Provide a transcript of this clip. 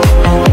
Oh,